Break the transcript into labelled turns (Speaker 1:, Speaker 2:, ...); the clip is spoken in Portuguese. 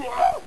Speaker 1: Oh!